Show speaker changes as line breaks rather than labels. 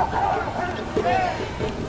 ハッ